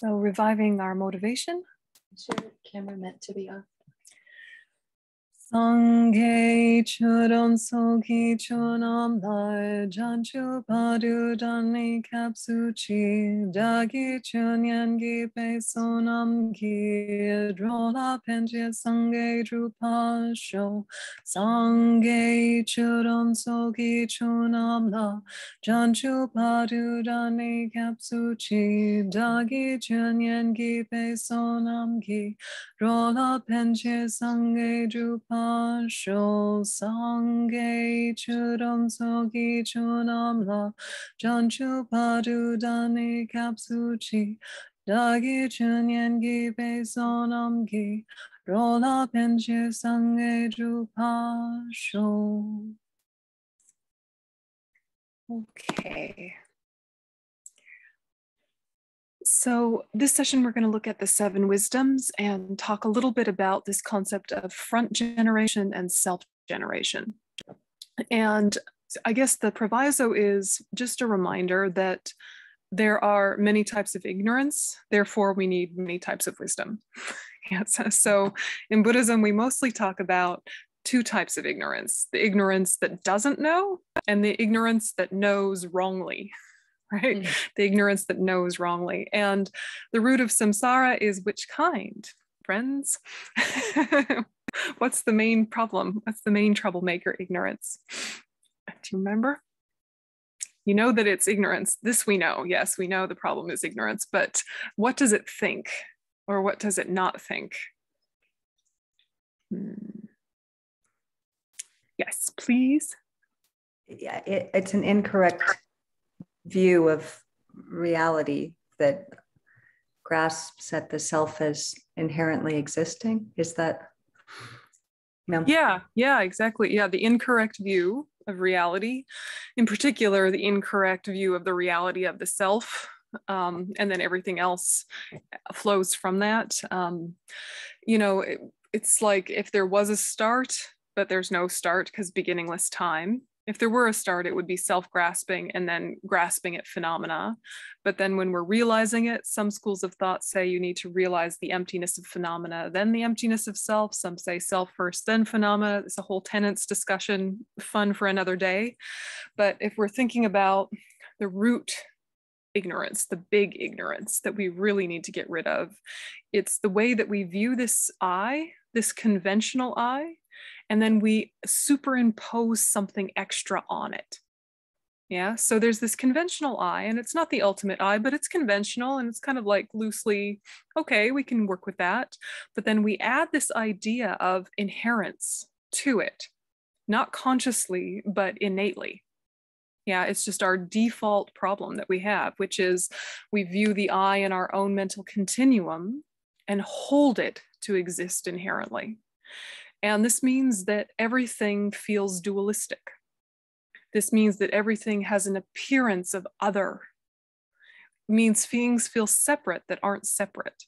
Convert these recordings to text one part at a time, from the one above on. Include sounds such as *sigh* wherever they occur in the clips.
So reviving our motivation. Is your camera meant to be off? Sangye churon soki chunam lai janchu padu dani kapsu chi dagi chunyan gi pe sonam gi drola penje sangye drupa sho sangye churon soki chunam la janchu padu dani kapsu chi dagi chunyan gi pe sonam gi drola penje sangye drupa sho sangye chudam sogi chunam la janchu padu dani kapsu chi dagi chunyan gi pe sonam gi rola penche sangye drupa sho. Okay. So, this session, we're going to look at the seven wisdoms and talk a little bit about this concept of front generation and self generation. And I guess the proviso is just a reminder that there are many types of ignorance, therefore, we need many types of wisdom. *laughs* yes. So, in Buddhism, we mostly talk about two types of ignorance the ignorance that doesn't know, and the ignorance that knows wrongly. *laughs* right? Mm. The ignorance that knows wrongly. And the root of samsara is which kind, friends? *laughs* What's the main problem? What's the main troublemaker? Ignorance. Do you remember? You know that it's ignorance. This we know. Yes, we know the problem is ignorance, but what does it think or what does it not think? Hmm. Yes, please. Yeah, it, it's an incorrect view of reality that grasps at the self as inherently existing? Is that no yeah yeah exactly. Yeah the incorrect view of reality in particular the incorrect view of the reality of the self um, and then everything else flows from that. Um, you know it, it's like if there was a start but there's no start because beginningless time if there were a start, it would be self grasping and then grasping at phenomena. But then when we're realizing it, some schools of thought say you need to realize the emptiness of phenomena, then the emptiness of self. Some say self first, then phenomena. It's a whole tenets discussion, fun for another day. But if we're thinking about the root ignorance, the big ignorance that we really need to get rid of, it's the way that we view this I, this conventional I, and then we superimpose something extra on it. Yeah, so there's this conventional I, and it's not the ultimate I, but it's conventional and it's kind of like loosely, okay, we can work with that. But then we add this idea of inherence to it, not consciously, but innately. Yeah, it's just our default problem that we have, which is we view the I in our own mental continuum and hold it to exist inherently. And this means that everything feels dualistic. This means that everything has an appearance of other. It means things feel separate that aren't separate.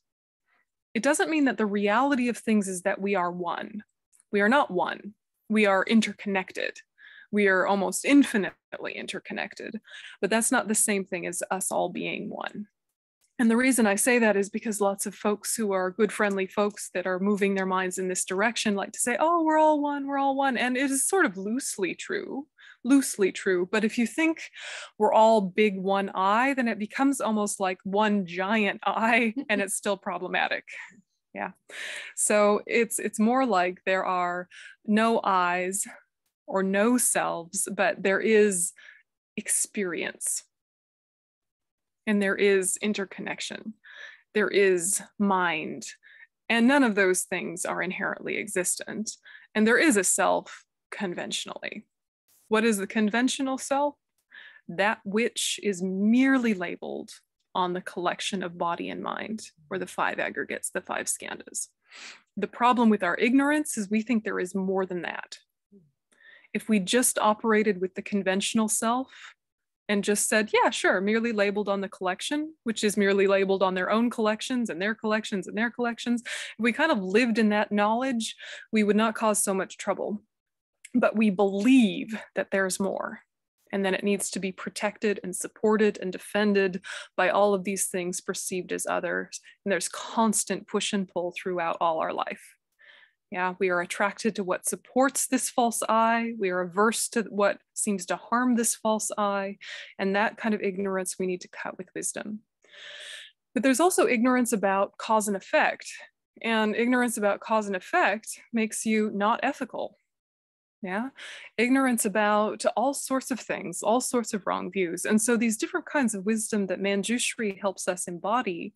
It doesn't mean that the reality of things is that we are one. We are not one. We are interconnected. We are almost infinitely interconnected, but that's not the same thing as us all being one. And the reason I say that is because lots of folks who are good, friendly folks that are moving their minds in this direction like to say, oh, we're all one, we're all one. And it is sort of loosely true, loosely true. But if you think we're all big one eye, then it becomes almost like one giant *laughs* eye and it's still problematic. Yeah. So it's it's more like there are no eyes or no selves, but there is experience and there is interconnection, there is mind, and none of those things are inherently existent. And there is a self conventionally. What is the conventional self? That which is merely labeled on the collection of body and mind, or the five aggregates, the five skandhas. The problem with our ignorance is we think there is more than that. If we just operated with the conventional self, and just said, yeah, sure, merely labeled on the collection, which is merely labeled on their own collections and their collections and their collections. If we kind of lived in that knowledge, we would not cause so much trouble. But we believe that there's more. And then it needs to be protected and supported and defended by all of these things perceived as others. And there's constant push and pull throughout all our life. Yeah, we are attracted to what supports this false eye. We are averse to what seems to harm this false eye. And that kind of ignorance we need to cut with wisdom. But there's also ignorance about cause and effect. And ignorance about cause and effect makes you not ethical. Yeah, ignorance about all sorts of things, all sorts of wrong views. And so these different kinds of wisdom that Manjushri helps us embody,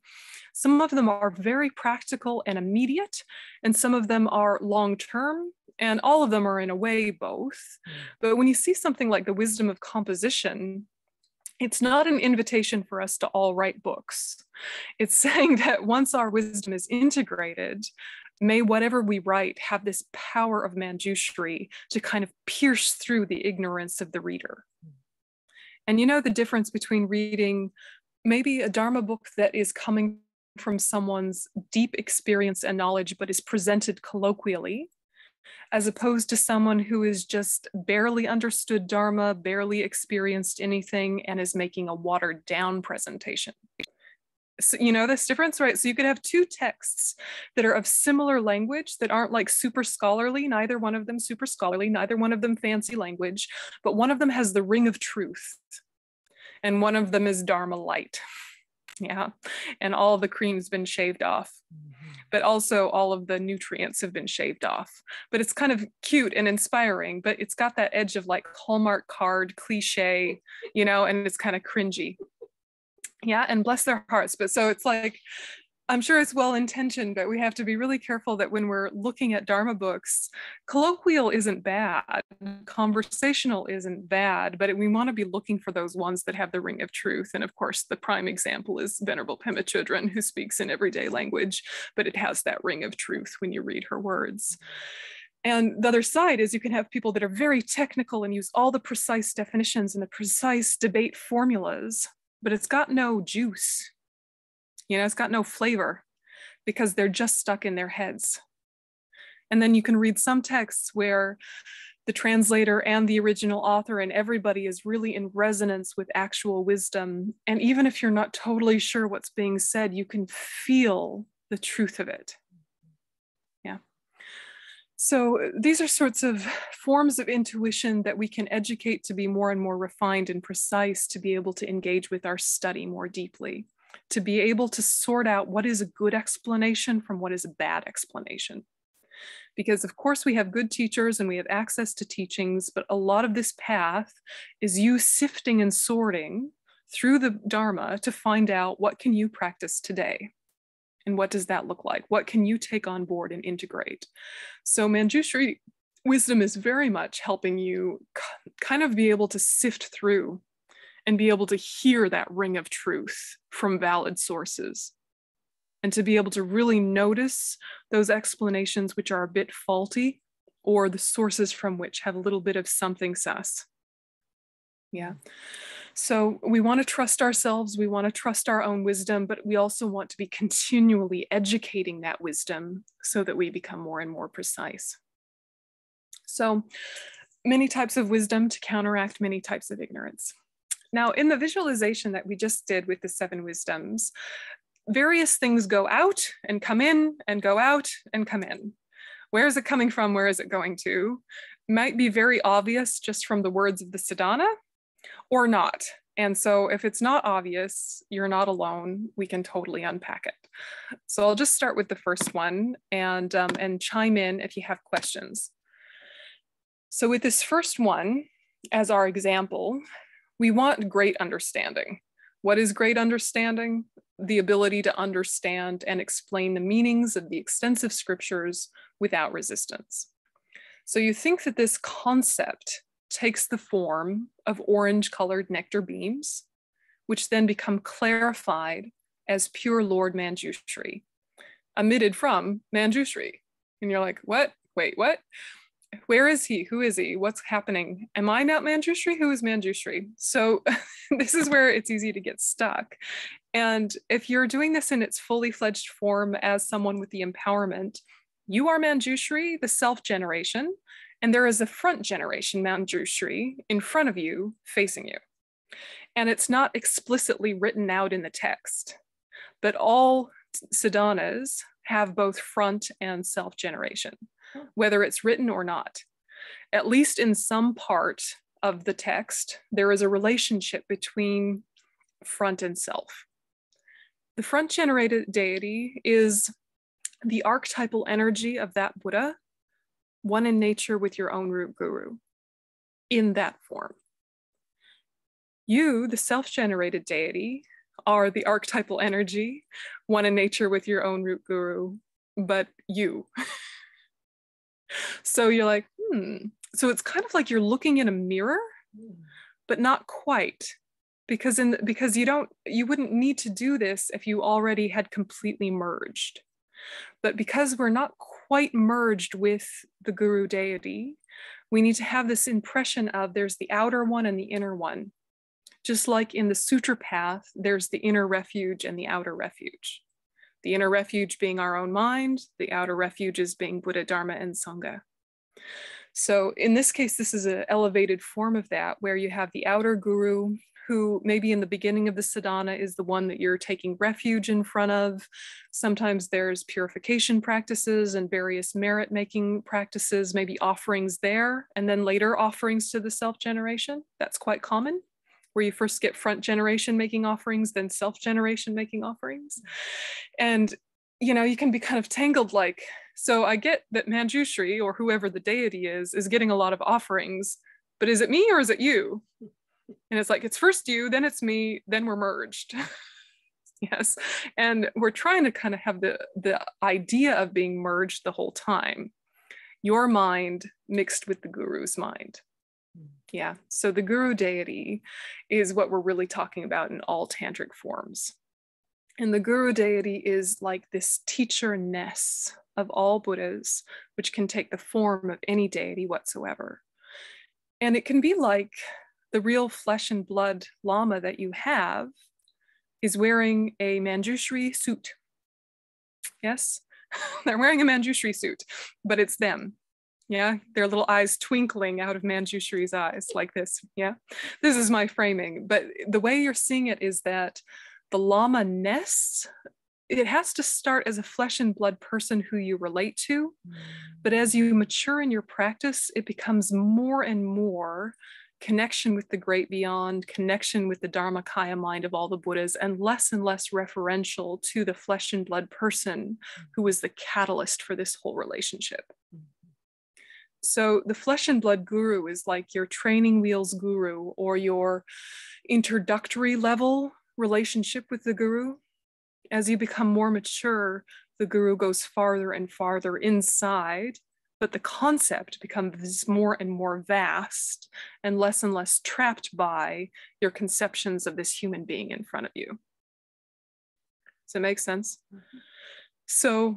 some of them are very practical and immediate, and some of them are long term, and all of them are in a way both. Mm. But when you see something like the wisdom of composition, it's not an invitation for us to all write books. It's *laughs* saying that once our wisdom is integrated, may whatever we write have this power of Manjushri to kind of pierce through the ignorance of the reader. And you know the difference between reading maybe a Dharma book that is coming from someone's deep experience and knowledge, but is presented colloquially, as opposed to someone who is just barely understood Dharma, barely experienced anything, and is making a watered down presentation so, you know this difference right? So you could have two texts that are of similar language that aren't like super scholarly neither one of them super scholarly neither one of them fancy language but one of them has the ring of truth and one of them is dharma light. Yeah and all the cream's been shaved off mm-hmm. but also all of the nutrients have been shaved off. But it's kind of cute and inspiring but it's got that edge of like hallmark card cliche you know and it's kind of cringy yeah and bless their hearts but so it's like i'm sure it's well intentioned but we have to be really careful that when we're looking at dharma books colloquial isn't bad conversational isn't bad but we want to be looking for those ones that have the ring of truth and of course the prime example is venerable pema chodron who speaks in everyday language but it has that ring of truth when you read her words. And the other side is you can have people that are very technical and use all the precise definitions and the precise debate formulas but it's got no juice. You know, it's got no flavor because they're just stuck in their heads. And then you can read some texts where the translator and the original author and everybody is really in resonance with actual wisdom. And even if you're not totally sure what's being said, you can feel the truth of it. So uh, these are sorts of forms of intuition that we can educate to be more and more refined and precise to be able to engage with our study more deeply, to be able to sort out what is a good explanation from what is a bad explanation. Because of course we have good teachers and we have access to teachings, but a lot of this path is you sifting and sorting through the Dharma to find out what can you practice today and what does that look like? What can you take on board and integrate? So Manjushri wisdom is very much helping you kind of be able to sift through and be able to hear that ring of truth from valid sources and to be able to really notice those explanations which are a bit faulty or the sources from which have a little bit of something sus. Yeah. So we want to trust ourselves, we want to trust our own wisdom, but we also want to be continually educating that wisdom so that we become more and more precise. So many types of wisdom to counteract many types of ignorance. Now, in the visualization that we just did with the seven wisdoms, various things go out and come in and go out and come in. Where is it coming from? Where is it going to? Might be very obvious just from the words of the Sadhana, or not. And so if it's not obvious, you're not alone, we can totally unpack it. So I'll just start with the first one and, um, and chime in if you have questions. So with this first one as our example, we want great understanding. What is great understanding? The ability to understand and explain the meanings of the extensive scriptures without resistance. So you think that this concept takes the form of orange colored nectar beams, which then become clarified as pure Lord Manjushri, emitted from Manjushri. And you're like, what? Wait, what? Where is he? Who is he? What's happening? Am I not Manjushri? Who is Manjushri? So *laughs* this is where it's easy to get stuck. And if you're doing this in its fully fledged form as someone with the empowerment, you are Manjushri, the self generation, And there is a front generation Manjushri in front of you, facing you. And it's not explicitly written out in the text, but all sadhanas have both front and self generation, hmm. whether it's written or not. At least in some part of the text, there is a relationship between front and self. The front generated deity is the archetypal energy of that Buddha, one in nature with your own root guru, in that form. You, the self generated deity, are the archetypal energy, one in nature with your own root guru, but you. *laughs* so you're like, hmm. So it's kind of like you're looking in a mirror, but not quite. Because in because you don't you wouldn't need to do this if you already had completely merged. But because we're not quite merged with the guru deity, we need to have this impression of there's the outer one and the inner one. Just like in the sutra path, there's the inner refuge and the outer refuge. The inner refuge being our own mind, the outer refuge is being Buddha, Dharma, and Sangha. So in this case, this is an elevated form of that where you have the outer guru who maybe in the beginning of the sadhana is the one that you're taking refuge in front of. Sometimes there's purification practices and various merit making practices, maybe offerings there, and then later offerings to the self generation. That's quite common where you first get front generation making offerings, then self generation making offerings. And, you know, you can be kind of tangled like, so I get that Manjushri or whoever the deity is, is getting a lot of offerings, but is it me or is it you? And it's like, it's first you, then it's me, then we're merged. *laughs* yes. And we're trying to kind of have the, the idea of being merged the whole time. Your mind mixed with the guru's mind. Yeah, so the guru deity is what we're really talking about in all tantric forms. And the guru deity is like this teacher ness of all Buddhas, which can take the form of any deity whatsoever. And it can be like the real flesh and blood Lama that you have is wearing a Manjushri suit. Yes, *laughs* they're wearing a Manjushri suit, but it's them. Yeah, their little eyes twinkling out of Manjushri's eyes like this. Yeah, this is my framing. But the way you're seeing it is that the Lama nests it has to start as a flesh and blood person who you relate to. Mm. But as you mature in your practice, it becomes more and more connection with the great beyond, connection with the Dharmakaya mind of all the Buddhas, and less and less referential to the flesh and blood person mm-hmm. who was the catalyst for this whole relationship. Mm-hmm. So the flesh and blood guru is like your training wheels guru or your introductory level relationship with the guru. As you become more mature, the guru goes farther and farther inside, but the concept becomes more and more vast and less and less trapped by your conceptions of this human being in front of you. Does that make sense? Mm-hmm. So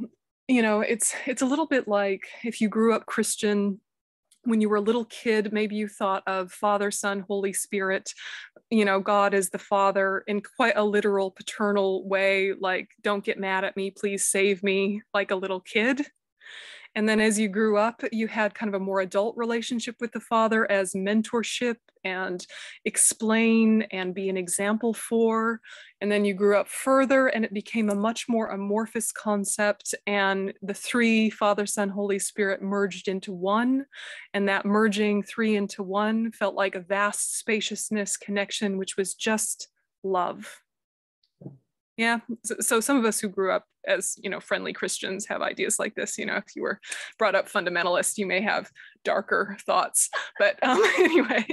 you know it's it's a little bit like if you grew up christian when you were a little kid maybe you thought of father son holy spirit you know god is the father in quite a literal paternal way like don't get mad at me please save me like a little kid and then as you grew up, you had kind of a more adult relationship with the father as mentorship and explain and be an example for. And then you grew up further and it became a much more amorphous concept. And the three Father, Son, Holy Spirit merged into one. And that merging three into one felt like a vast spaciousness connection, which was just love yeah so, so, some of us who grew up as you know friendly christians have ideas like this you know if you were brought up fundamentalist you may have darker thoughts but um, *laughs* anyway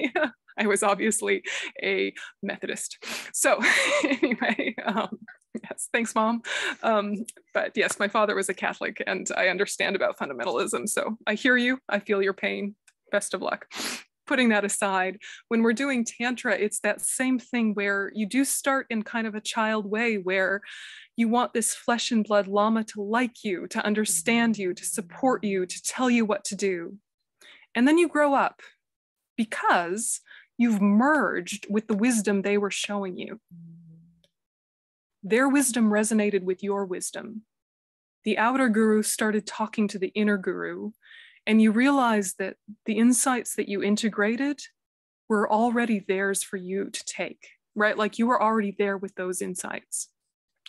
i was obviously a methodist. So *laughs* anyway um, yes thanks mom. Um, but yes my father was a catholic and i understand about fundamentalism so i hear you i feel your pain. Best of luck putting that aside, when we're doing Tantra, it's that same thing where you do start in kind of a child way where you want this flesh and blood Lama to like you, to understand you, to support you, to tell you what to do. And then you grow up because you've merged with the wisdom they were showing you. Their wisdom resonated with your wisdom. The outer guru started talking to the inner guru, And you realize that the insights that you integrated were already theirs for you to take, right? Like you were already there with those insights.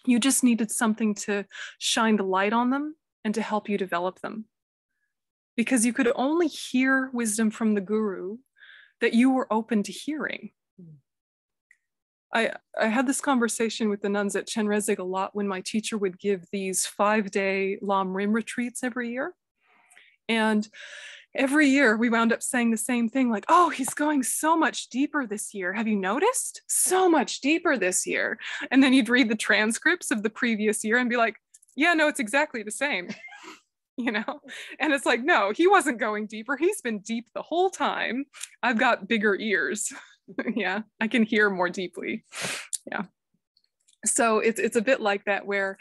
You just needed something to shine the light on them and to help you develop them. Because you could only hear wisdom from the guru that you were open to hearing. I, I had this conversation with the nuns at Chenrezig a lot when my teacher would give these five day Lam Rim retreats every year. And every year we wound up saying the same thing like, oh, he's going so much deeper this year. Have you noticed? So much deeper this year. And then you'd read the transcripts of the previous year and be like, yeah, no, it's exactly the same. *laughs* you know? And it's like, no, he wasn't going deeper. He's been deep the whole time. I've got bigger ears. *laughs* yeah, I can hear more deeply. Yeah. So it's it's a bit like that where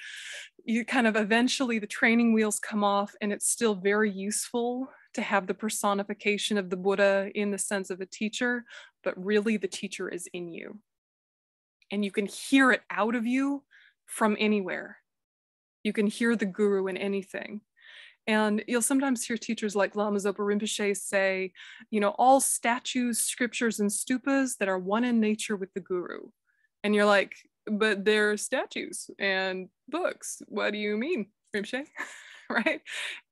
you kind of eventually the training wheels come off and it's still very useful to have the personification of the Buddha in the sense of a teacher, but really the teacher is in you. And you can hear it out of you from anywhere. You can hear the guru in anything. And you'll sometimes hear teachers like Lama Zopa Rinpoche say, you know, all statues, scriptures, and stupas that are one in nature with the guru. And you're like, but they're statues and books. What do you mean, Rinpoche? *laughs* right?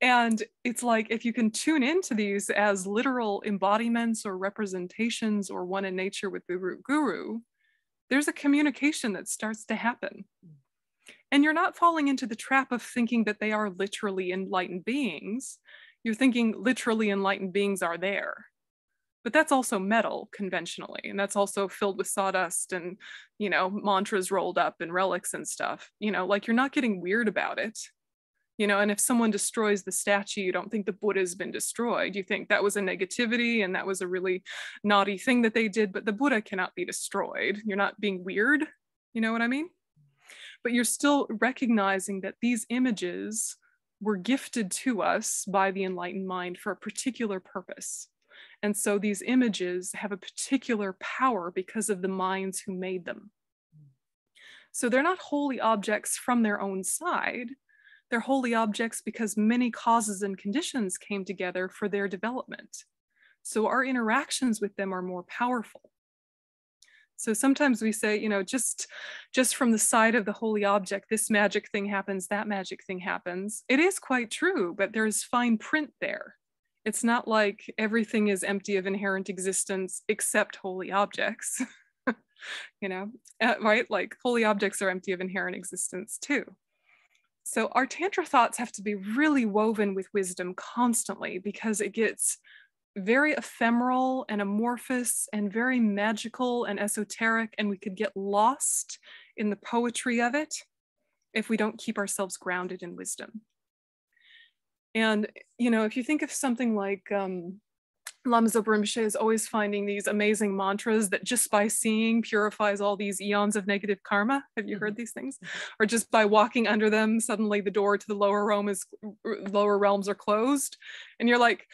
And it's like if you can tune into these as literal embodiments or representations or one in nature with the root guru, there's a communication that starts to happen. And you're not falling into the trap of thinking that they are literally enlightened beings. You're thinking literally enlightened beings are there. But that's also metal conventionally, and that's also filled with sawdust and, you know, mantras rolled up and relics and stuff. You know, like you're not getting weird about it. You know and if someone destroys the statue you don't think the buddha's been destroyed. You think that was a negativity and that was a really naughty thing that they did but the buddha cannot be destroyed. You're not being weird you know what i mean? But you're still recognizing that these images were gifted to us by the enlightened mind for a particular purpose and so these images have a particular power because of the minds who made them so they're not holy objects from their own side they're holy objects because many causes and conditions came together for their development. So our interactions with them are more powerful. So sometimes we say, you know, just, just from the side of the holy object, this magic thing happens, that magic thing happens. It is quite true, but there's fine print there. It's not like everything is empty of inherent existence except holy objects. *laughs* you know, uh, right? Like holy objects are empty of inherent existence too. So our Tantra thoughts have to be really woven with wisdom constantly because it gets very ephemeral and amorphous and very magical and esoteric, and we could get lost in the poetry of it if we don't keep ourselves grounded in wisdom. And, you know, if you think of something like um, Lama Rinpoche is always finding these amazing mantras that just by seeing purifies all these eons of negative karma. Have you heard mm-hmm. these things? Or just by walking under them, suddenly the door to the lower realm is lower realms are closed. And you're like,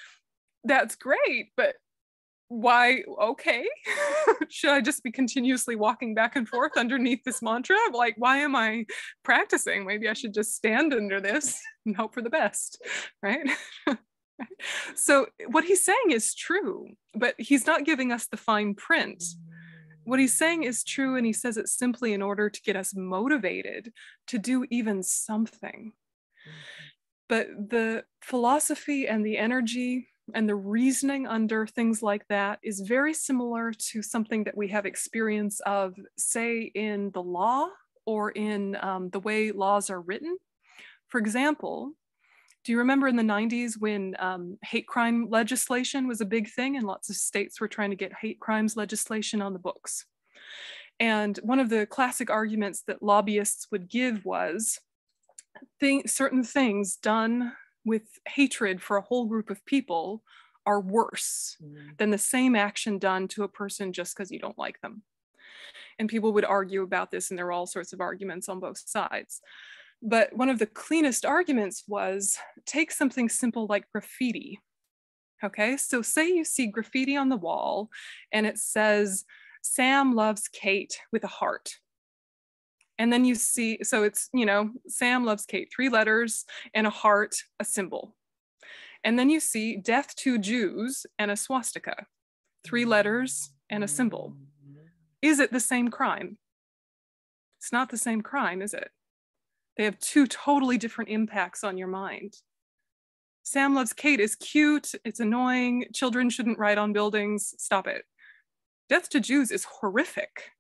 that's great, but why okay *laughs* should i just be continuously walking back and forth underneath this mantra like why am i practicing maybe i should just stand under this *laughs* and hope for the best right *laughs* so what he's saying is true, but he's not giving us the fine print. What he's saying is true, and he says it simply in order to get us motivated to do even something. But the philosophy and the energy and the reasoning under things like that is very similar to something that we have experience of, say, in the law or in um, the way laws are written. For example, do you remember in the 90s when um, hate crime legislation was a big thing and lots of states were trying to get hate crimes legislation on the books? And one of the classic arguments that lobbyists would give was certain things done with hatred for a whole group of people are worse mm. than the same action done to a person just because you don't like them. And people would argue about this, and there were all sorts of arguments on both sides. But one of the cleanest arguments was take something simple like graffiti. Okay, so say you see graffiti on the wall and it says, Sam loves Kate with a heart. And then you see, so it's, you know, Sam loves Kate, three letters and a heart, a symbol. And then you see death to Jews and a swastika, three letters and a symbol. Is it the same crime? It's not the same crime, is it? They have two totally different impacts on your mind. Sam loves Kate is cute, it's annoying, children shouldn't write on buildings, stop it. Death to Jews is horrific,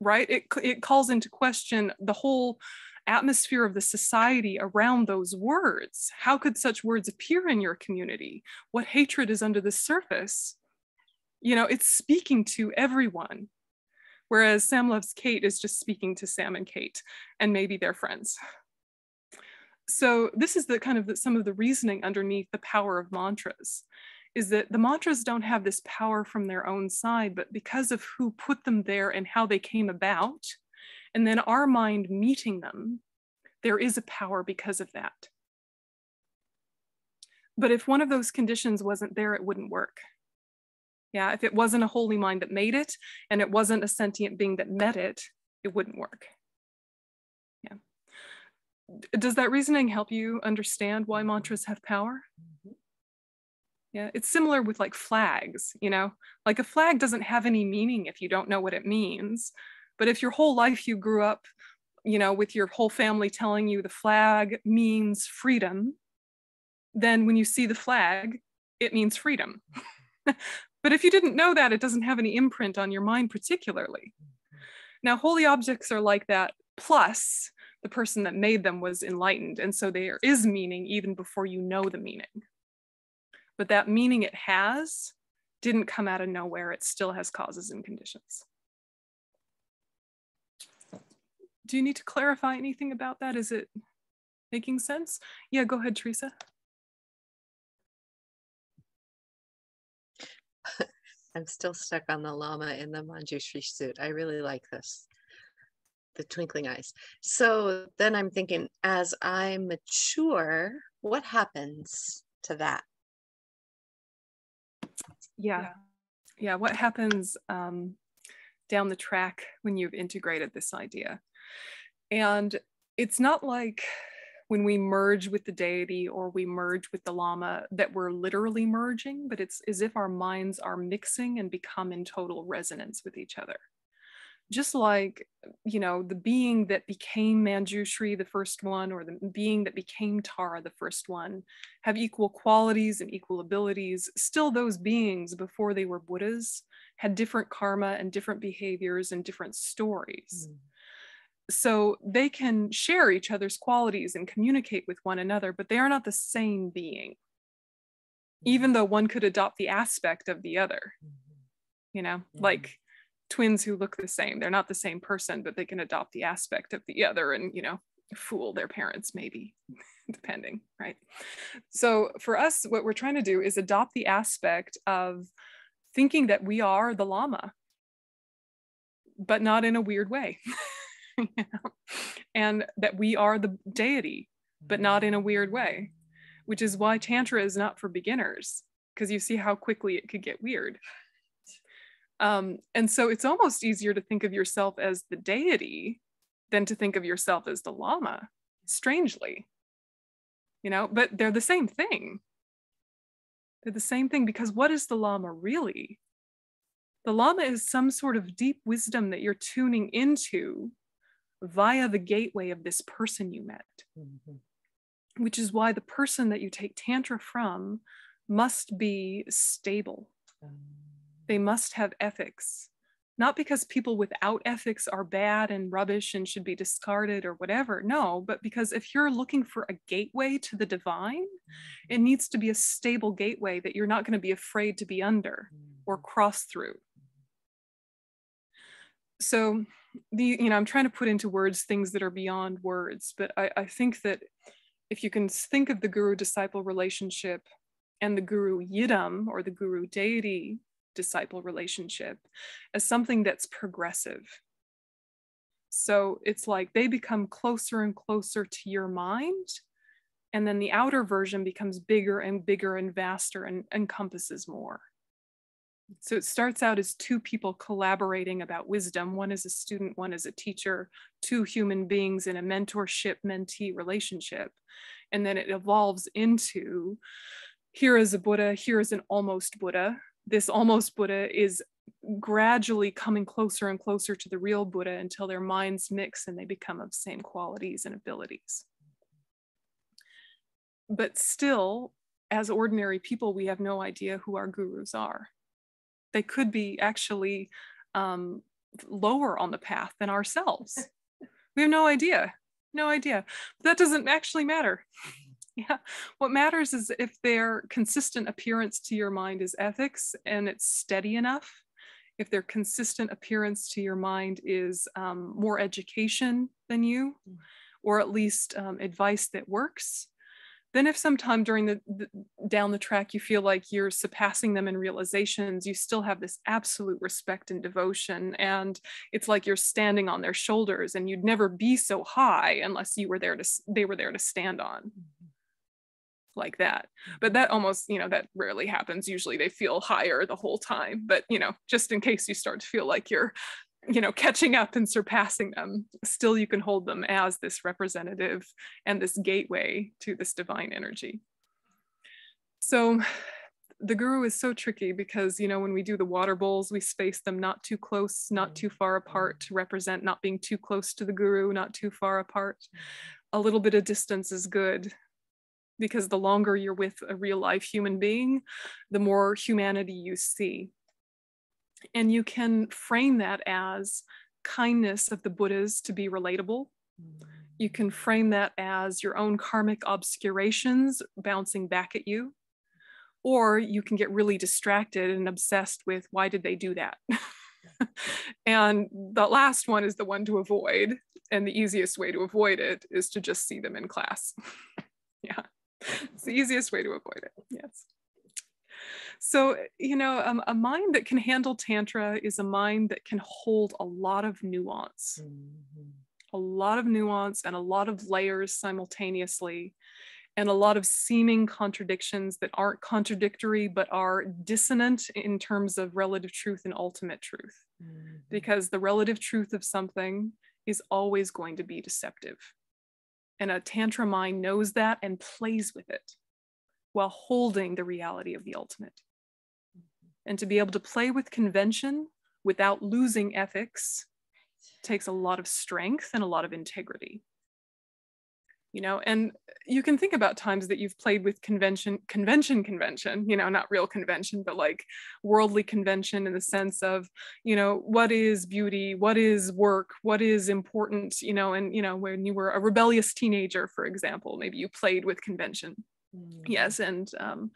right? It, it calls into question the whole atmosphere of the society around those words. How could such words appear in your community? What hatred is under the surface? You know, it's speaking to everyone. Whereas Sam Loves Kate is just speaking to Sam and Kate and maybe their friends. So this is the kind of the, some of the reasoning underneath the power of mantras is that the mantras don't have this power from their own side, but because of who put them there and how they came about, and then our mind meeting them, there is a power because of that. But if one of those conditions wasn't there, it wouldn't work. Yeah, if it wasn't a holy mind that made it and it wasn't a sentient being that met it, it wouldn't work. Yeah. Does that reasoning help you understand why mantras have power? Yeah, it's similar with like flags, you know, like a flag doesn't have any meaning if you don't know what it means. But if your whole life you grew up, you know, with your whole family telling you the flag means freedom, then when you see the flag, it means freedom. *laughs* but if you didn't know that, it doesn't have any imprint on your mind particularly. Now, holy objects are like that, plus the person that made them was enlightened. And so there is meaning even before you know the meaning. But that meaning it has didn't come out of nowhere. It still has causes and conditions. do you need to clarify anything about that? Is it making sense? Yeah, go ahead, Teresa. *laughs* I'm still stuck on the Lama in the Manjushri suit. I really like this, the twinkling eyes. So then I'm thinking, as I mature, what happens to that? Yeah. Yeah. What happens um, down the track when you've integrated this idea? And it's not like when we merge with the deity or we merge with the Lama that we're literally merging, but it's as if our minds are mixing and become in total resonance with each other. Just like, you know, the being that became Manjushri, the first one, or the being that became Tara, the first one, have equal qualities and equal abilities. Still, those beings, before they were Buddhas, had different karma and different behaviors and different stories. Mm so they can share each other's qualities and communicate with one another, but they are not the same being, even mm. though one could adopt the aspect of the other. Mm-hmm. You know, mm-hmm. like twins who look the same, they're not the same person, but they can adopt the aspect of the other and, you know, fool their parents, maybe, *laughs* depending, right? So for us, what we're trying to do is adopt the aspect of thinking that we are the Lama, but not in a weird way. *laughs* you know? and that we are the deity, but not in a weird way, which is why Tantra is not for beginners, because you see how quickly it could get weird. Um, and so it's almost easier to think of yourself as the deity than to think of yourself as the Lama, strangely. You know, but they're the same thing. They're the same thing because what is the Lama really? The Lama is some sort of deep wisdom that you're tuning into via the gateway of this person you met. Mm-hmm. Which is why the person that you take Tantra from must be stable. Um. They must have ethics. Not because people without ethics are bad and rubbish and should be discarded or whatever. No, but because if you're looking for a gateway to the divine, mm-hmm. it needs to be a stable gateway that you're not going to be afraid to be under mm-hmm. or cross through. So, the you know i'm trying to put into words things that are beyond words but i, I think that if you can think of the guru disciple relationship and the guru yidam or the guru deity disciple relationship as something that's progressive so it's like they become closer and closer to your mind and then the outer version becomes bigger and bigger and vaster and encompasses more so it starts out as two people collaborating about wisdom. One is a student, one is a teacher, two human beings in a mentorship mentee relationship. And then it evolves into here is a Buddha, here is an almost Buddha. This almost Buddha is gradually coming closer and closer to the real Buddha until their minds mix and they become of same qualities and abilities. But still, as ordinary people, we have no idea who our gurus are. They could be actually um, lower on the path than ourselves. *laughs* we have no idea, no idea. But that doesn't actually matter. Yeah, what matters is if their consistent appearance to your mind is ethics and it's steady enough, if their consistent appearance to your mind is um, more education than you, mm. or at least um, advice that works, then if sometime during the, the, down the track you feel like you're surpassing them in realizations you still have this absolute respect and devotion and it's like you're standing on their shoulders and you'd never be so high unless you were there to they were there to stand on mm-hmm. Like that. But that almost you know that rarely happens. Usually they feel higher the whole time but you know just in case you start to feel like you're you know catching up and surpassing them still you can hold them as this representative and this gateway to this divine energy. So the guru is so tricky because you know when we do the water bowls we space them not too close not too mm-hmm. far apart to represent not being too close to the guru not too far apart. A little bit of distance is good because the longer you're with a real life human being the more humanity you see and you can frame that as kindness of the Buddhas to be relatable. You can frame that as your own karmic obscurations bouncing back at you. Or you can get really distracted and obsessed with why did they do that? *laughs* and the last one is the one to avoid. And the easiest way to avoid it is to just see them in class. *laughs* yeah, *laughs* it's the easiest way to avoid it. Yes. So, you know, um, a mind that can handle Tantra is a mind that can hold a lot of nuance, mm-hmm. a lot of nuance and a lot of layers simultaneously, and a lot of seeming contradictions that aren't contradictory but are dissonant in terms of relative truth and ultimate truth. Mm-hmm. Because the relative truth of something is always going to be deceptive. And a Tantra mind knows that and plays with it while holding the reality of the ultimate. Mm-hmm. And to be able to play with convention without losing ethics takes a lot of strength and a lot of integrity. You know, and you can think about times that you've played with convention, convention, convention, you know, not real convention, but like worldly convention in the sense of, you know, what is beauty, what is work, what is important, you know, and, you know, when you were a rebellious teenager, for example, maybe you played with convention. Yes, and um,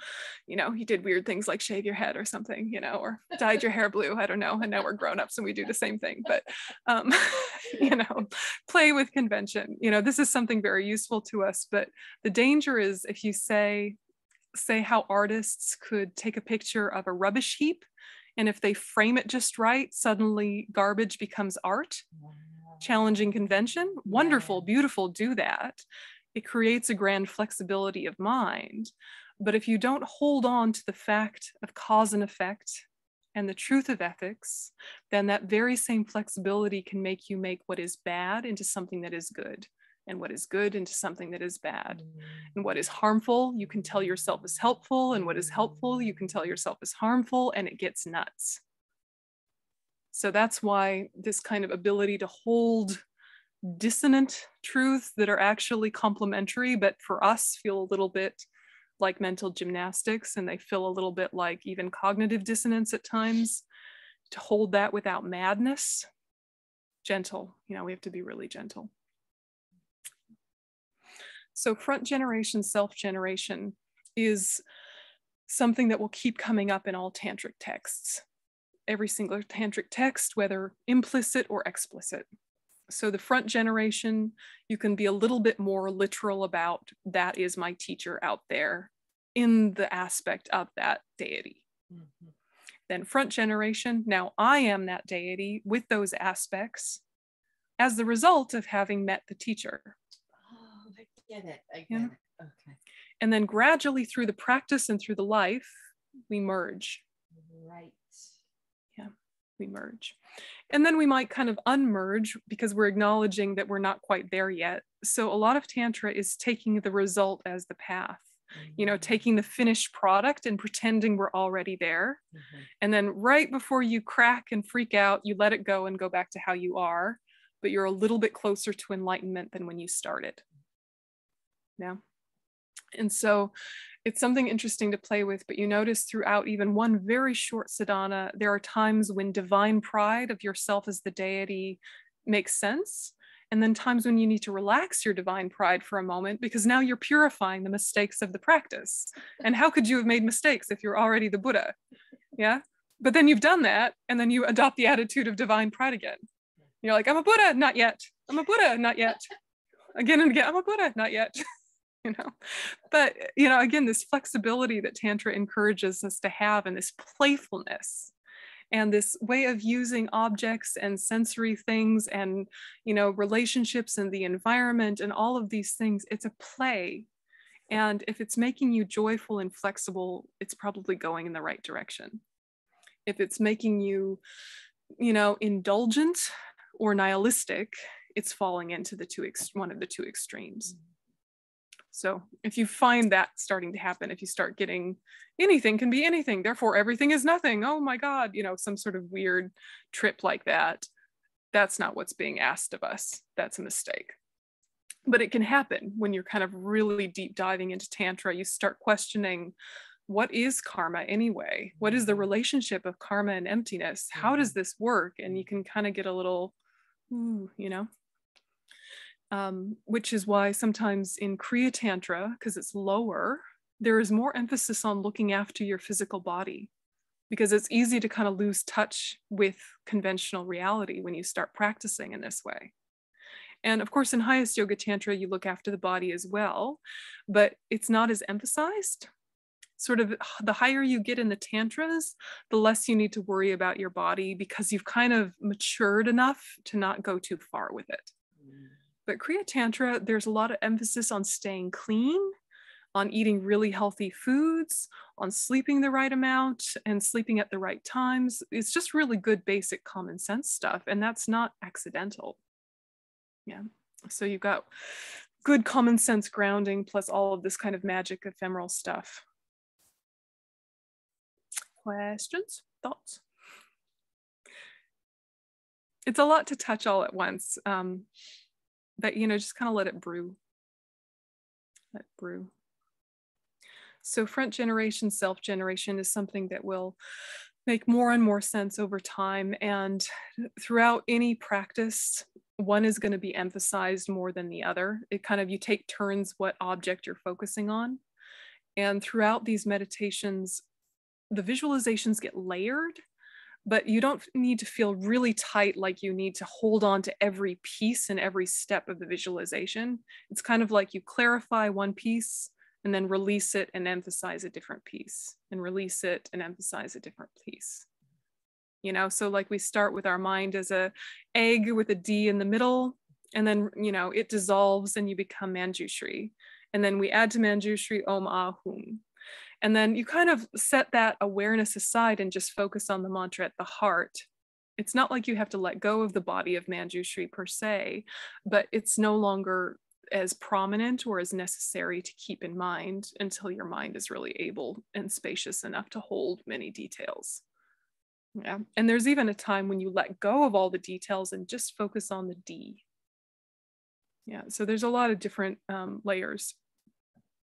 you know, he did weird things like shave your head or something, you know, or dyed your hair blue. I don't know. And now we're grown ups and we do the same thing. But um, *laughs* you know, play with convention. You know, this is something very useful to us. But the danger is if you say, say how artists could take a picture of a rubbish heap, and if they frame it just right, suddenly garbage becomes art. Challenging convention, wonderful, beautiful, do that it creates a grand flexibility of mind. But if you don't hold on to the fact of cause and effect and the truth of ethics, then that very same flexibility can make you make what is bad into something that is good, and what is good into something that is bad. Mm. And what is harmful, you can tell yourself is helpful, and what is helpful, you can tell yourself is harmful, and it gets nuts. So that's why this kind of ability to hold dissonant truths that are actually complementary, but for us feel a little bit like mental gymnastics and they feel a little bit like even cognitive dissonance at times. To hold that without madness, gentle, you know, we have to be really gentle. So, front generation, self generation is something that will keep coming up in all tantric texts. Every single tantric text, whether implicit or explicit. So the front generation, you can be a little bit more literal about that is my teacher out there in the aspect of that deity. Mm-hmm. Then front generation, now I am that deity with those aspects as the result of having met the teacher. Oh, I get it. I get yeah. it. Okay. And then gradually through the practice and through the life, we merge. Right. We merge. And then we might kind of unmerge because we're acknowledging that we're not quite there yet. So a lot of Tantra is taking the result as the path. you know, taking the finished product and pretending we're already there. Mm-hmm. And then right before you crack and freak out, you let it go and go back to how you are, but you're a little bit closer to enlightenment than when you started. Yeah. And so it's something interesting to play with, but you notice throughout even one very short sadhana, there are times when divine pride of yourself as the deity makes sense and then times when you need to relax your divine pride for a moment because now you're purifying the mistakes of the practice. And how could you have made mistakes if you're already the Buddha? Yeah. But then you've done that and then you adopt the attitude of divine pride again. You're like, I'm a Buddha, not yet. I'm a Buddha, not yet. Again and again, I'm a Buddha, not yet. *laughs* *laughs* you know? But eh, you know again this flexibility that tantra encourages us to have and this playfulness and this way of using objects and sensory things and you know relationships and the environment and all of these things it's a play. And if it's making you joyful and flexible it's probably going in the right direction. If it's making you you know indulgent or nihilistic it's falling into the two ex- one of the two extremes mm. So if you find that starting to happen, if you start getting anything can be anything, therefore everything is nothing. Oh my God, you know, some sort of weird trip like that, that's not what's being asked of us. That's a mistake. But it can happen when you're kind of really deep diving into Tantra. You start questioning what is karma anyway? What is the mm-hmm. relationship of karma and emptiness? How does mm-hmm. this work? And you mm-hmm. can kind of get a little, ooh, you know, um, which is why sometimes in Kriya Tantra, because it's lower, there is more emphasis on looking after your physical body because it's easy to kind of lose touch with conventional reality when you start practicing in this way. And of course, in highest yoga tantra, you look after the body as well, but it's not as emphasized. Sort of the higher you get in the tantras, the less you need to worry about your body because you've kind of matured enough to not go too far with it. But Kriya Tantra, there's a lot of emphasis on staying clean, on eating really healthy foods, on sleeping the right amount and sleeping at the right times. It's just really good basic common sense stuff. And that's not accidental. Yeah. So you've got good common sense grounding plus all of this kind of magic ephemeral stuff. Questions? Thoughts? It's a lot to touch all at once. Um, that you know just kind of let it brew. Let it brew. So front generation self generation is something that will make more and more sense over time. And throughout any practice one is going to be emphasized more than the other. It kind of you take turns what object you're focusing on. And throughout these meditations the visualizations get layered but you don't need to feel really tight like you need to hold on to every piece and every step of the visualization. It's kind of like you clarify one piece and then release it and emphasize a different piece and release it and emphasize a different piece. You know, so like we start with our mind as a egg with a DHIH in the middle, and then, you know, it dissolves and you become Manjushri. And then we add to Manjushri Om Ahum. And then you kind of set that awareness aside and just focus on the mantra at the heart. It's not like you have to let go of the body of Manjushri per se, but it's no longer as prominent or as necessary to keep in mind until your mind is really able and spacious enough to hold many details. Yeah. And there's even a time when you let go of all the details and just focus on the DHIH. Yeah. So there's a lot of different um, layers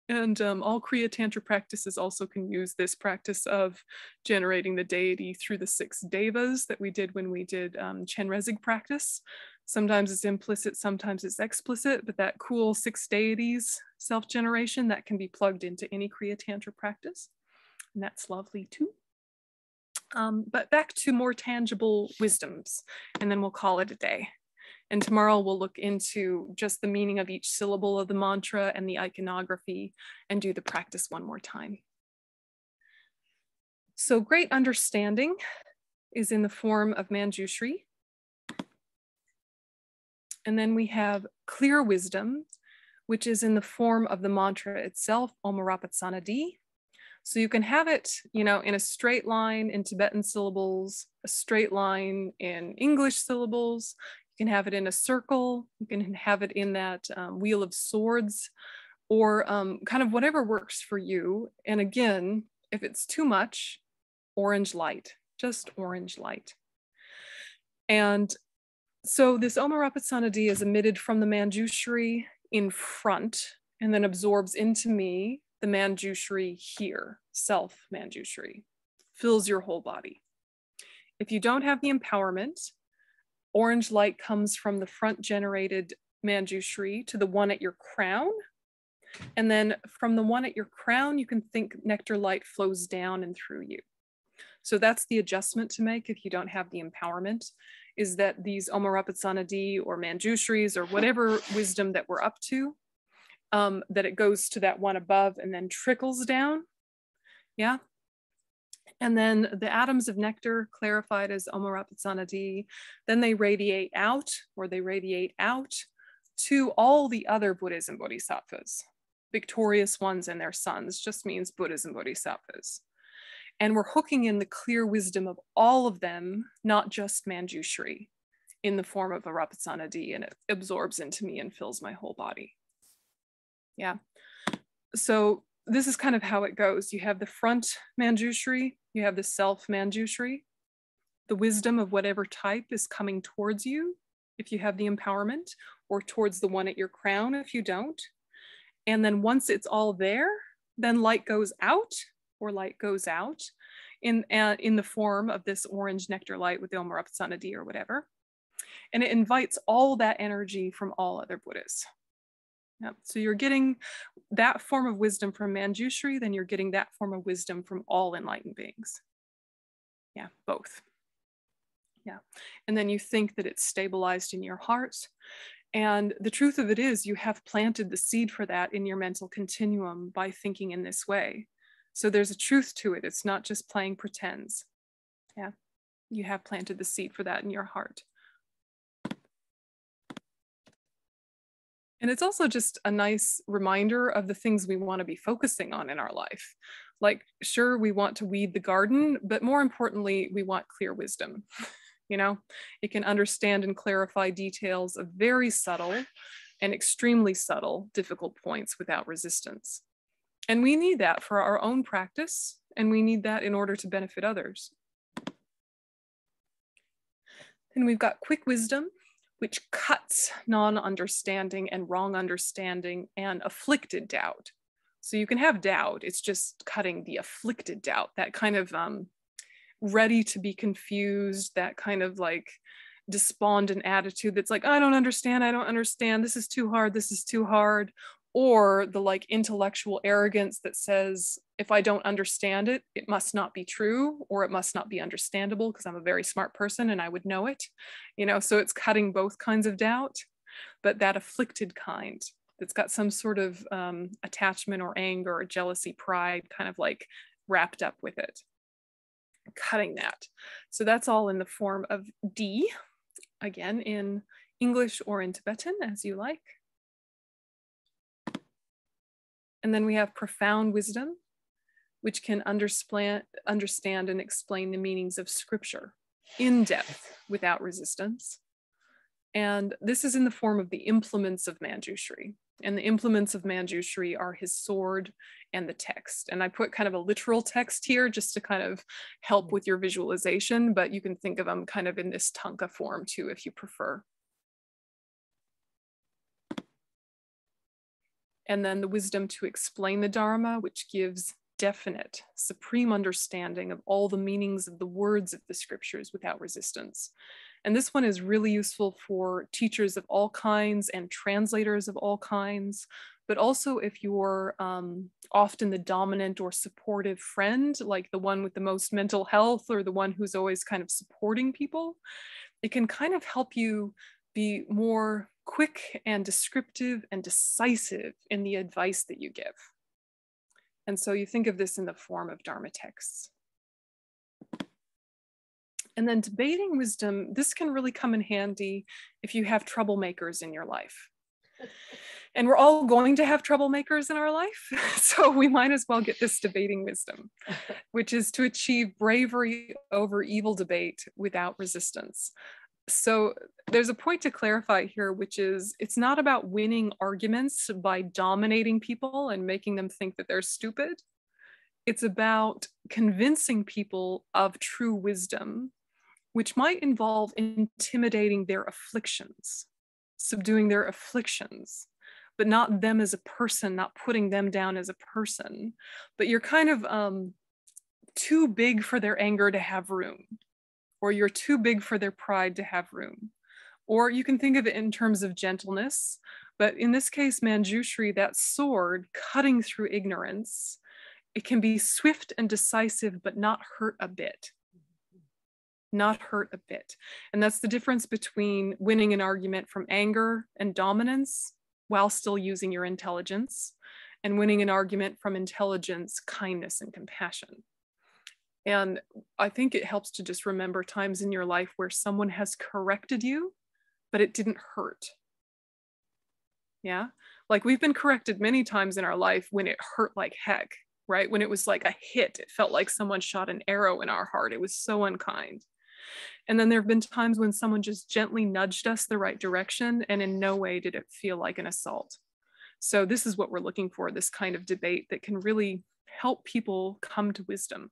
and um, all Kriya Tantra practices also can use this practice of generating the deity through the six devas that we did when we did um, Chenrezig practice. Sometimes it's implicit, sometimes it's explicit, but that cool six deities self-generation that can be plugged into any Kriya Tantra practice. And that's lovely too. Um, but back to more tangible wisdoms, and then we'll call it a day. And tomorrow we'll look into just the meaning of each syllable of the mantra and the iconography and do the practice one more time. So great understanding is in the form of Manjushri. And then we have clear wisdom, which is in the form of the mantra itself, Om Sanadi. So you can have it, you know, in a straight line in Tibetan syllables, a straight line in English syllables. You can have it in a circle. You can have it in that um, wheel of swords or um, kind of whatever works for you. And again, if it's too much, orange light, just orange light. And so this Om Arapat is emitted from the Manjushri in front and then absorbs into me the Manjushri here, self Manjushri, fills your whole body. If you don't have the empowerment, orange light comes from the front generated Manjushri to the one at your crown. And then from the one at your crown, you can think nectar light flows down and through you. So that's the adjustment to make if you don't have the empowerment, is that these Om Arapat or Manjushris or whatever wisdom that we're up to, um, that it goes to that one above and then trickles down. Yeah. And then the atoms of nectar clarified as Om Arapat then they radiate out or they radiate out to all the other Buddhas and Bodhisattvas. Victorious ones and their sons just means Buddhas and Bodhisattvas. And we're hooking in the clear wisdom of all of them, not just Manjushri, in the form of Arapat and it absorbs into me and fills my whole body. Yeah. So this is kind of how it goes. You have the front Manjushri, you have the self Manjushri. The wisdom of whatever type is coming towards you if you have the empowerment, or towards the one at your crown if you don't. And then once it's all there, then light goes out or light goes out in, uh, in the form of this orange nectar light with the Om or whatever. And it invites all that energy from all other Buddhas. Yep. So you're getting that form of wisdom from Manjushri, then you're getting that form of wisdom from all enlightened beings. Yeah, both. Yeah. And then you think that it's stabilized in your heart. And the truth of it is, you have planted the seed for that in your mental continuum by thinking in this way. So there's a truth to it. It's not just playing pretends. Yeah. You have planted the seed for that in your heart. And it's also just a nice reminder of the things we want to be focusing on in our life. Like, sure, we want to weed the garden, but more importantly, we want clear wisdom. *laughs* You know, it can understand and clarify details of very subtle and extremely subtle, difficult points without resistance. And we need that for our own practice, and we need that in order to benefit others. And we've got quick wisdom, which cuts non-understanding and wrong understanding and afflicted doubt. So you can have doubt, it's just cutting the afflicted doubt, that kind of um, ready to be confused, that kind of like despondent attitude that's like, I don't understand, I don't understand, this is too hard, this is too hard. Or the like intellectual arrogance that says, if I don't understand it, it must not be true or it must not be understandable because I'm a very smart person and I would know it. You know, so it's cutting both kinds of doubt, but that afflicted kind that's got some sort of um, attachment or anger or jealousy, pride kind of like wrapped up with it cutting that. So that's all in the form of DHIH, again in English or in Tibetan as you like. And then we have profound wisdom, which can understand, and explain the meanings of scripture in depth without resistance. And this is in the form of the implements of Manjushri. And the implements of Manjushri are his sword and the text. And I put kind of a literal text here just to kind of help with your visualization, but you can think of them kind of in this thangka form too, if you prefer. And then the wisdom to explain the Dharma, which gives definite, supreme understanding of all the meanings of the words of the scriptures without resistance. And this one is really useful for teachers of all kinds and translators of all kinds, but also if you're um, often the dominant or supportive friend, like the one with the most mental health or the one who's always kind of supporting people, it can kind of help you be more quick and descriptive and decisive in the advice that you give. And so you think of this in the form of Dharma texts. And then debating wisdom, this can really come in handy if you have troublemakers in your life. *laughs* And we're all going to have troublemakers in our life. *laughs* So we might as well get this debating wisdom, *laughs* which is to achieve bravery over evil debate without resistance. So there's a point to clarify here, which is it's not about winning arguments by dominating people and making them think that they're stupid. It's about convincing people of true wisdom, which might involve intimidating their afflictions, subduing their afflictions, but not them as a person, not putting them down as a person. But you're kind of um, too big for their anger to have room, or you're too big for their pride to have room. Or you can think of it in terms of gentleness, but in this case, Manjushri, that sword cutting through ignorance, it can be swift and decisive, but not hurt a bit. Not hurt a bit. And that's the difference between winning an argument from anger and dominance while still using your intelligence, and winning an argument from intelligence, kindness, and compassion. And I think it helps to just remember times in your life where someone has corrected you, but it didn't hurt. Yeah. Like we've been corrected many times in our life when it hurt like heck, right? When it was like a hit, it felt like someone shot an arrow in our heart. It was so unkind. And then there have been times when someone just gently nudged us the right direction, and in no way did it feel like an assault. So, this is what we're looking for this kind of debate that can really help people come to wisdom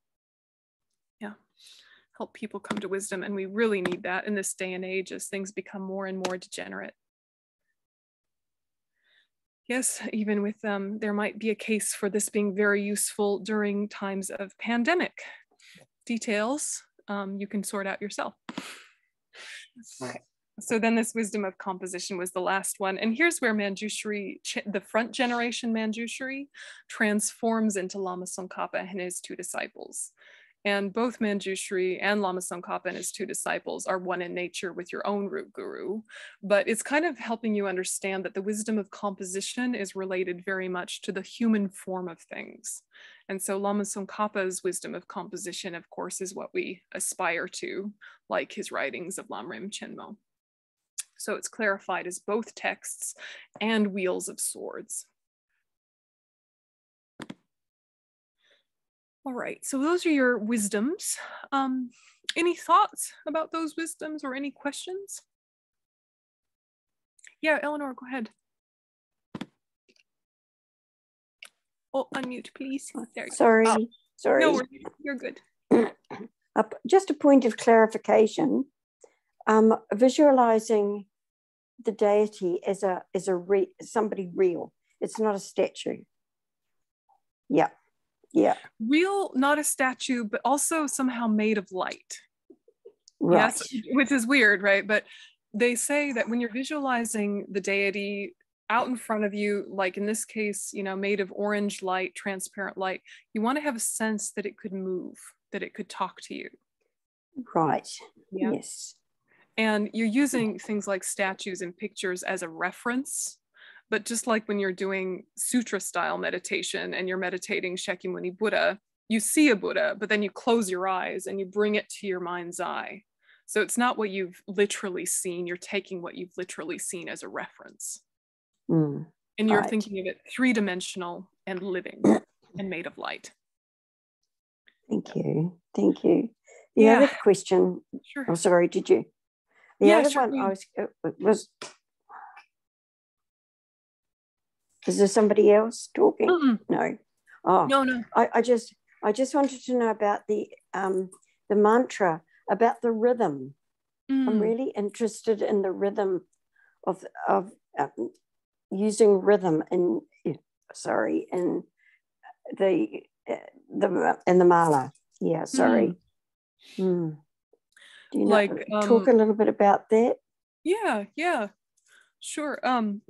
help people come to wisdom. And we really need that in this day and age as things become more and more degenerate. Yes, even with them, um, there might be a case for this being very useful during times of pandemic. Details um, you can sort out yourself. So then this wisdom of composition was the last one. And here's where Manjushri, the front generation Manjushri, transforms into Lama Tsongkhapa and his two disciples. And both Manjushri and Lama Tsongkhapa and his two disciples are one in nature with your own root guru. But it's kind of helping you understand that the wisdom of composition is related very much to the human form of things. And so Lama Tsongkhapa's wisdom of composition, of course, is what we aspire to, like his writings of Lamrim Chenmo. So it's clarified as both texts and wheels of swords. All right, so those are your wisdoms. Um, any thoughts about those wisdoms or any questions? Yeah, Eleanor, go ahead. Oh, unmute, please. There sorry, oh. sorry. No, you're good. *clears throat* uh, just a point of clarification. Um, visualizing the deity as a as a re, somebody real. It's not a statue. Yeah yeah. Real not a statue but also somehow made of light. Right. yes which is weird right? But they say that when you're visualizing the deity out in front of you like in this case you know made of orange light transparent light you want to have a sense that it could move that it could talk to you. Right. Yeah. yes. And you're using things like statues and pictures as a reference but just like when you're doing sutra style meditation and you're meditating Shakyamuni Buddha, you see a Buddha, but then you close your eyes and you bring it to your mind's eye. So it's not what you've literally seen, you're taking what you've literally seen as a reference. Mm, and you're right. thinking of it three dimensional and living *coughs* and made of light. Thank you. Thank you. The yeah. other question, sure. I'm oh, sorry, did you? The yeah, other sure. one I was, uh, was Is there somebody else talking? Mm-mm. No. Oh no, no. I, I just I just wanted to know about the um the mantra about the rhythm. Mm. I'm really interested in the rhythm of of um, using rhythm in sorry in the the in the mala. Yeah, sorry. Mm. Mm. Do you know, like um, talk a little bit about that? Yeah, yeah, sure. Um,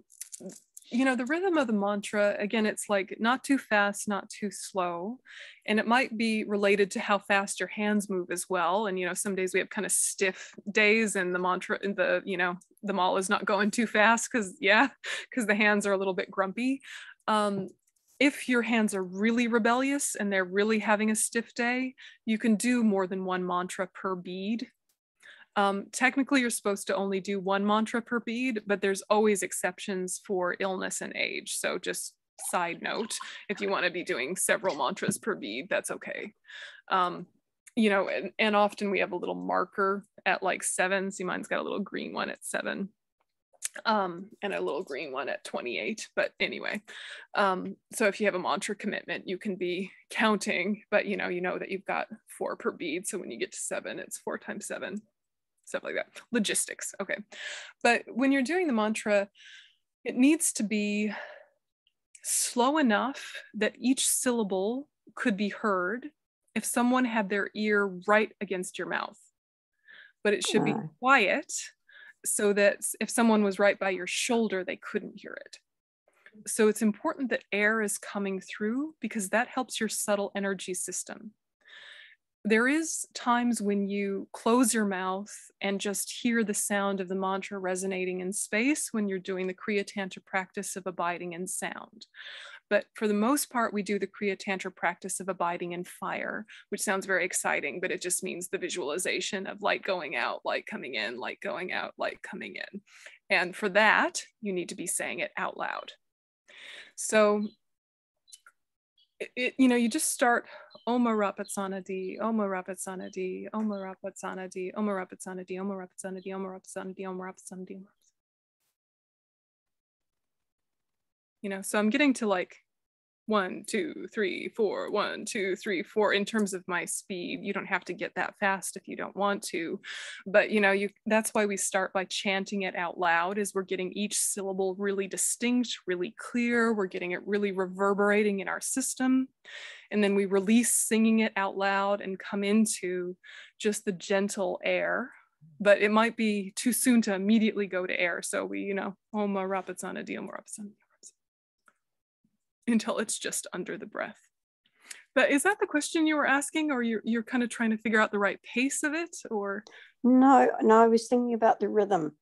you know, the rhythm of the mantra, again, it's like not too fast, not too slow. And it might be related to how fast your hands move as well. And, you know, some days we have kind of stiff days and the mantra, and the, you know, the mala is not going too fast because, yeah, because the hands are a little bit grumpy. Um, if your hands are really rebellious and they're really having a stiff day, you can do more than one mantra per bead. Um, technically, you're supposed to only do one mantra per bead, but there's always exceptions for illness and age. So just side note, if you want to be doing several mantras per bead, that's okay. Um, you know, and, and often we have a little marker at like seven. See, mine's got a little green one at seven um, and a little green one at 28. But anyway, um, so if you have a mantra commitment, you can be counting, but you know, you know that you've got four per bead. So when you get to seven, it's four times seven, stuff like that. Logistics. Okay. But when you're doing the mantra, it needs to be slow enough that each syllable could be heard if someone had their ear right against your mouth. But it should be quiet so that if someone was right by your shoulder, they couldn't hear it. So it's important that air is coming through because that helps your subtle energy system. There is times when you close your mouth and just hear the sound of the mantra resonating in space when you're doing the Kriya Tantra practice of abiding in sound. But for the most part, we do the Kriya Tantra practice of abiding in fire, which sounds very exciting, but it just means the visualization of light going out, light coming in, light going out, light coming in. And for that, you need to be saying it out loud. So, it, you know, you just start Oma Rapatsanadi, Oma Rapatsanadi, Oma Rapatsanadi, Oma Rapatsanadi, Oma Rapatsanadi, Oma Rapatsanadi, Oma Rapatsanadi, you know so i'm getting to like one two three four one two three four in terms of my speed you don't have to get that fast if you don't want to. But you know you that's why we start by chanting it out loud is we're getting each syllable really distinct really clear we're getting it really reverberating in our system. And then we release singing it out loud and come into just the gentle air. But it might be too soon to immediately go to air so we you know Oma Rapatsana Dioma Rapasana *laughs* until it's just under the breath. But is that the question you were asking, or you're, you're kind of trying to figure out the right pace of it, or? No, no, I was thinking about the rhythm,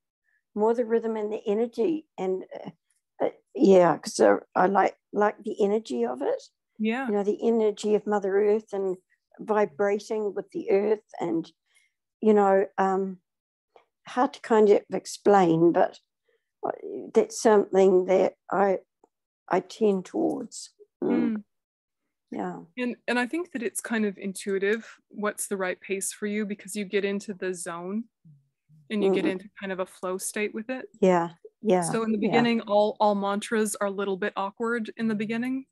more the rhythm and the energy, and uh, uh, yeah, because uh, I like like the energy of it. Yeah, you know, the energy of Mother Earth and vibrating with the earth, and you know, um, hard to kind of explain, but uh, that's something that I I tend towards. Mm. Mm. Yeah. And and I think that it's kind of intuitive what's the right pace for you because you get into the zone and you mm. get into kind of a flow state with it. Yeah. Yeah. So in the beginning yeah. all all mantras are a little bit awkward in the beginning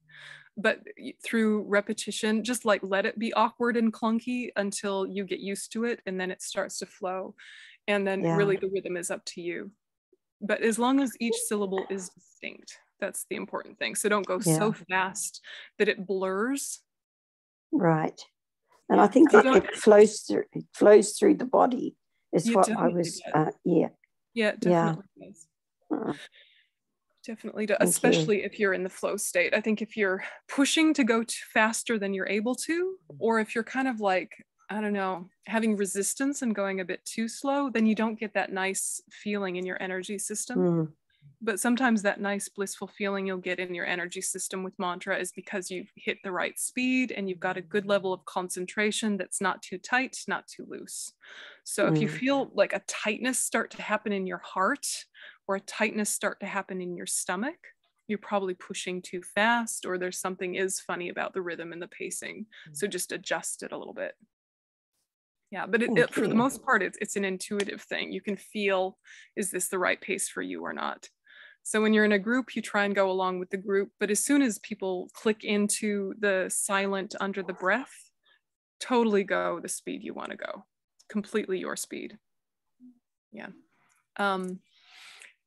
but through repetition just like let it be awkward and clunky until you get used to it and then it starts to flow and then yeah. really the rhythm is up to you but as long as each syllable is distinct that's the important thing. So don't go yeah. so fast that it blurs. Right. And I think that it flows through it flows through the body is what I was uh, yeah. Yeah, definitely yeah. does. Definitely does, especially you. if you're in the flow state. I think if you're pushing to go faster than you're able to, or if you're kind of like, I don't know, having resistance and going a bit too slow, then you don't get that nice feeling in your energy system. Mm but sometimes that nice blissful feeling you'll get in your energy system with mantra is because you've hit the right speed and you've got a good level of concentration that's not too tight not too loose so mm. if you mm. feel like a tightness start to happen in your heart or a tightness start to happen in your stomach you're probably pushing too fast or there's something is funny about the rhythm and the pacing mm. so just adjust it a little bit yeah but it, it, for the most part it's, it's an intuitive thing you can feel is this the right pace for you or not so when you're in a group, you try and go along with the group. But as soon as people click into the silent under the breath, totally go the speed you want to go, completely your speed. Yeah. Um,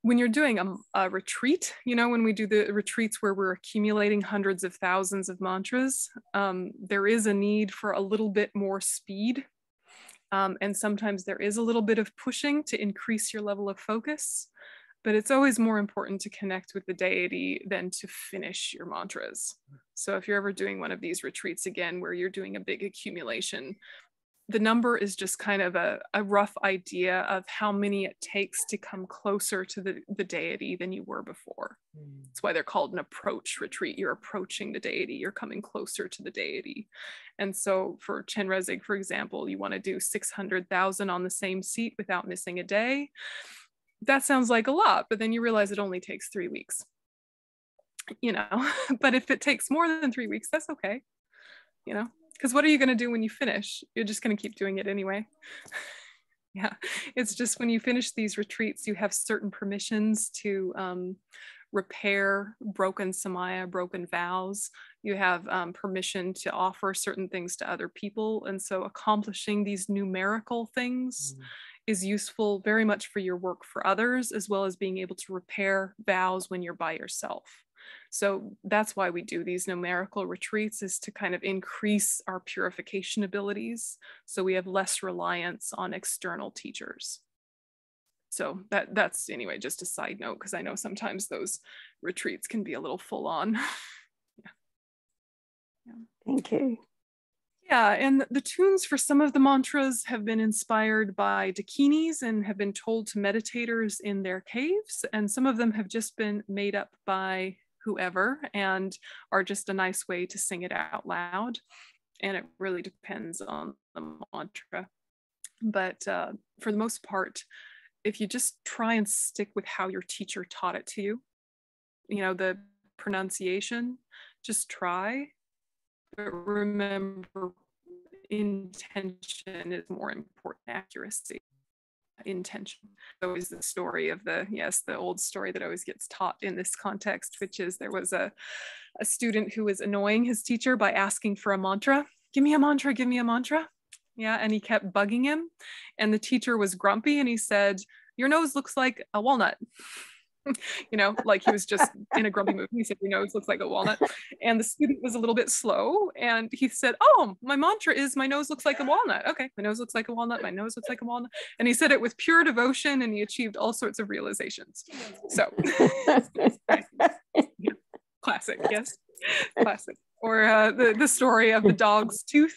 when you're doing a, a, retreat, you know, when we do the retreats where we're accumulating hundreds of thousands of mantras, um, there is a need for a little bit more speed. Um, and sometimes there is a little bit of pushing to increase your level of focus but it's always more important to connect with the deity than to finish your mantras. So if you're ever doing one of these retreats again where you're doing a big accumulation, the number is just kind of a, a rough idea of how many it takes to come closer to the, the deity than you were before. Mm. That's why they're called an approach retreat. You're approaching the deity, you're coming closer to the deity. And so for Chenrezig, for example, you want to do 600,000 on the same seat without missing a day that sounds like a lot, but then you realize it only takes three weeks. You know, *laughs* but if it takes more than three weeks, that's okay. You know, because what are you going to do when you finish? You're just going to keep doing it anyway. *laughs* yeah, it's just when you finish these retreats, you have certain permissions to um, repair broken samaya, broken vows. You have um, permission to offer certain things to other people. And so accomplishing these numerical things mm. Is useful very much for your work for others, as well as being able to repair vows when you're by yourself. So that's why we do these numerical retreats is to kind of increase our purification abilities. So we have less reliance on external teachers. So that that's anyway, just a side note, because I know sometimes those retreats can be a little full on. yeah. *laughs* yeah. Thank you. Yeah, and the tunes for some of the mantras have been inspired by dakinis and have been told to meditators in their caves. And some of them have just been made up by whoever and are just a nice way to sing it out loud. And it really depends on the mantra. But uh, for the most part, if you just try and stick with how your teacher taught it to you, you know, the pronunciation, just try. But remember, intention is more important accuracy intention. Always the story of the, yes, the old story that always gets taught in this context, which is there was a, a student who was annoying his teacher by asking for a mantra. Give me a mantra, give me a mantra. Yeah, and he kept bugging him. And the teacher was grumpy and he said, Your nose looks like a walnut. *laughs* you know, like he was just in a grumpy mood. He said, Your nose looks like a walnut. And the student was a little bit slow. And he said, Oh, my mantra is my nose looks like a walnut. Okay, my nose looks like a walnut. My nose looks like a walnut. And he said it with pure devotion and he achieved all sorts of realizations. So, *laughs* classic, yes, classic. Or uh, the, the story of the dog's tooth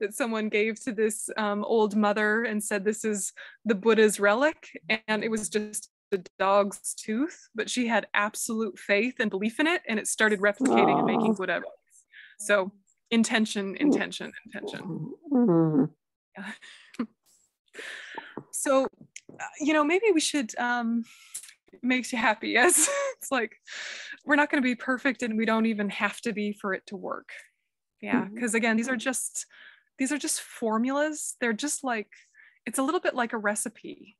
that someone gave to this um, old mother and said, This is the Buddha's relic. And it was just the dog's tooth, but she had absolute faith and belief in it, and it started replicating Aww. and making Buddha. So intention, intention, intention. Mm-hmm. Yeah. *laughs* so, uh, you know, maybe we should um, makes you happy. *laughs* Yes, it's like we're not going to be perfect, and we don't even have to be for it to work. Yeah, because mm-hmm. again, these are just these are just formulas. They're just like it's a little bit like a recipe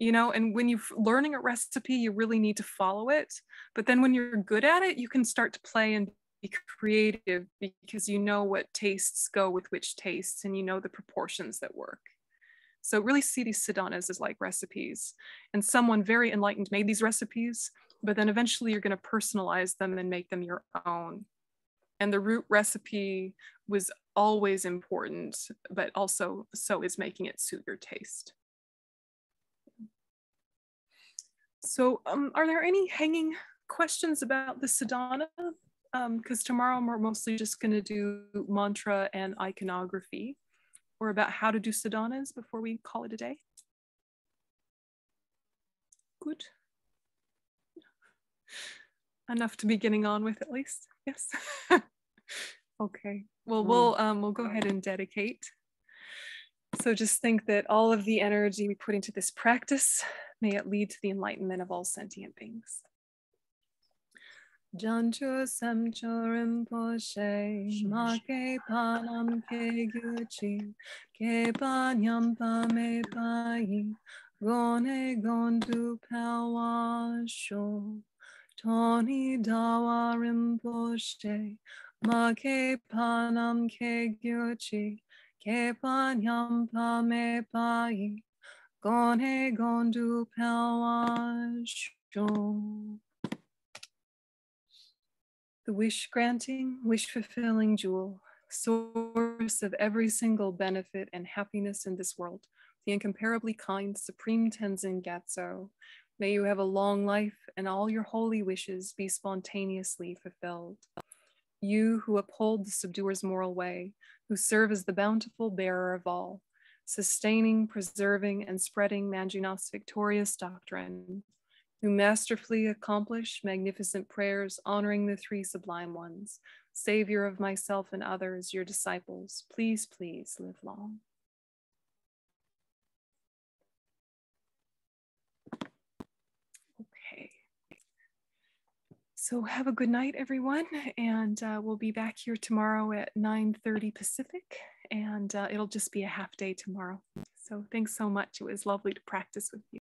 you know and when you're learning a recipe you really need to follow it but then when you're good at it you can start to play and be creative because you know what tastes go with which tastes and you know the proportions that work. So really see these sadhanas as like recipes and someone very enlightened made these recipes but then eventually you're going to personalize them and make them your own. And the root recipe was always important but also so is making it suit your taste So um, are there any hanging questions about the sadhana? Because um, tomorrow we're mostly just going to do mantra and iconography or about how to do sadhanas before we call it a day. Good. Enough to be getting on with at least, yes. *laughs* okay, well, we'll, um, we'll go ahead and dedicate. So just think that all of the energy we put into this practice May it lead to the enlightenment of all sentient beings. Jancho rinpoche, ma ke panam ke gyuchi, ke panyam pa me pai, gone gondu palwa sho, toni dawa rinpoche, ma ke panam ke gyuchi, ke panyam pa me pai, Gone gondu pelwasho. The wish granting, wish fulfilling jewel, source of every single benefit and happiness in this world, the incomparably kind Supreme Tenzin Gyatso. May you have a long life and all your holy wishes be spontaneously fulfilled. You who uphold the subduer's moral way, who serve as the bountiful bearer of all, sustaining, preserving, and spreading Manjunath's victorious doctrine, who masterfully accomplish magnificent prayers honoring the three sublime ones, Savior of myself and others, your disciples, please, please live long. Okay. So have a good night, everyone, and uh, we'll be back here tomorrow at 9:30 Pacific, and uh, it'll just be a half day tomorrow. So thanks so much. It was lovely to practice with you.